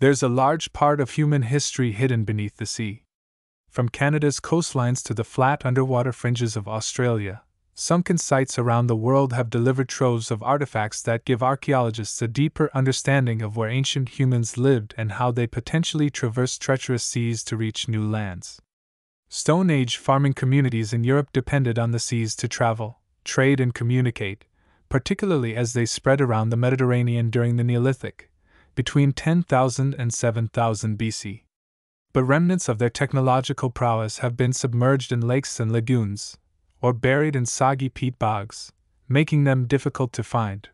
There's a large part of human history hidden beneath the sea. From Canada's coastlines to the flat underwater fringes of Australia, sunken sites around the world have delivered troves of artifacts that give archaeologists a deeper understanding of where ancient humans lived and how they potentially traversed treacherous seas to reach new lands. Stone Age farming communities in Europe depended on the seas to travel, trade, and communicate, particularly as they spread around the Mediterranean during the Neolithic, between 10,000 and 7,000 BC. But remnants of their technological prowess have been submerged in lakes and lagoons, or buried in soggy peat bogs, making them difficult to find.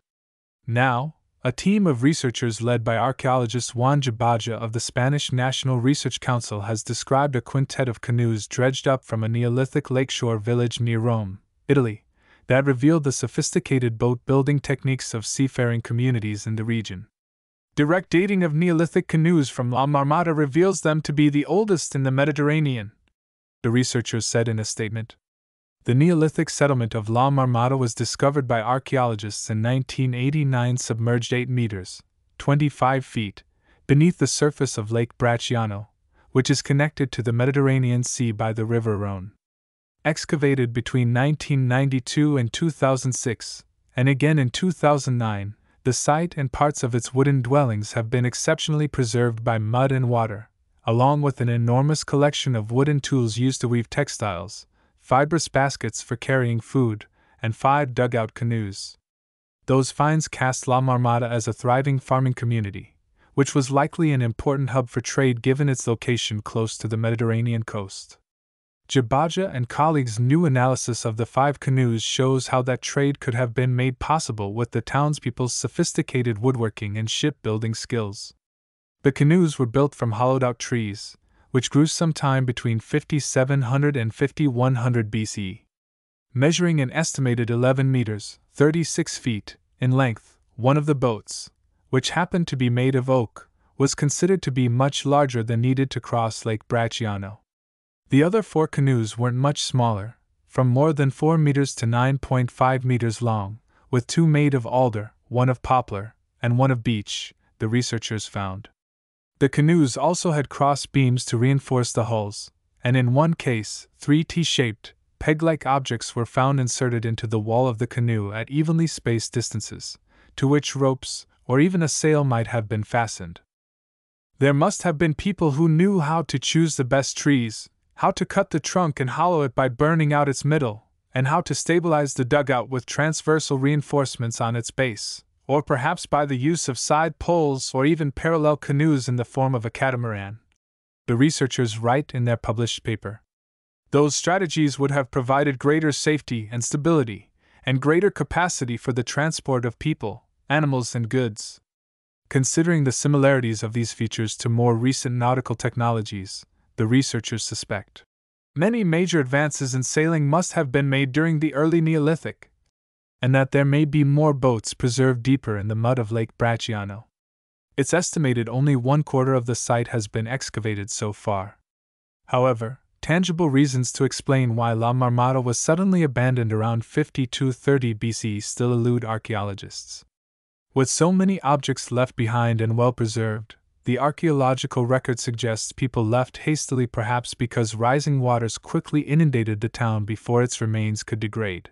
Now, a team of researchers led by archaeologist Juan Gibaja of the Spanish National Research Council has described a quintet of canoes dredged up from a Neolithic lakeshore village near Rome, Italy, that revealed the sophisticated boat building techniques of seafaring communities in the region. Direct dating of Neolithic canoes from La Marmota reveals them to be the oldest in the Mediterranean, the researchers said in a statement. The Neolithic settlement of La Marmota was discovered by archaeologists in 1989 submerged 8 meters, 25 feet, beneath the surface of Lake Bracciano, which is connected to the Mediterranean Sea by the River Arrone. Excavated between 1992 and 2006, and again in 2009, the site and parts of its wooden dwellings have been exceptionally preserved by mud and water, along with an enormous collection of wooden tools used to weave textiles, fibrous baskets for carrying food, and five dugout canoes. Those finds cast La Marmota as a thriving farming community, which was likely an important hub for trade given its location close to the Mediterranean coast. Gibaja and colleagues' new analysis of the five canoes shows how that trade could have been made possible with the townspeople's sophisticated woodworking and shipbuilding skills. The canoes were built from hollowed out trees, which grew sometime between 5700 and 5100 BC. Measuring an estimated 11 meters, 36 feet, in length, one of the boats, which happened to be made of oak, was considered to be much larger than needed to cross Lake Bracciano. The other four canoes weren't much smaller, from more than 4 meters to 9.5 meters long, with two made of alder, one of poplar, and one of beech, the researchers found. The canoes also had cross beams to reinforce the hulls, and in one case, three T shaped, peg like objects were found inserted into the wall of the canoe at evenly spaced distances, to which ropes, or even a sail, might have been fastened. There must have been people who knew how to choose the best trees, how to cut the trunk and hollow it by burning out its middle, and how to stabilize the dugout with transversal reinforcements on its base or perhaps by the use of side poles or even parallel canoes in the form of a catamaran. The researchers write in their published paper. Those strategies would have provided greater safety and stability, and greater capacity for the transport of people, animals, and goods. Considering the similarities of these features to more recent nautical technologies, the researchers suspect many major advances in sailing must have been made during the early Neolithic, and that there may be more boats preserved deeper in the mud of Lake Bracciano. It's estimated only one quarter of the site has been excavated so far. However, tangible reasons to explain why La Marmota was suddenly abandoned around 5230 BC still elude archaeologists. With so many objects left behind and well preserved, the archaeological record suggests people left hastily perhaps because rising waters quickly inundated the town before its remains could degrade.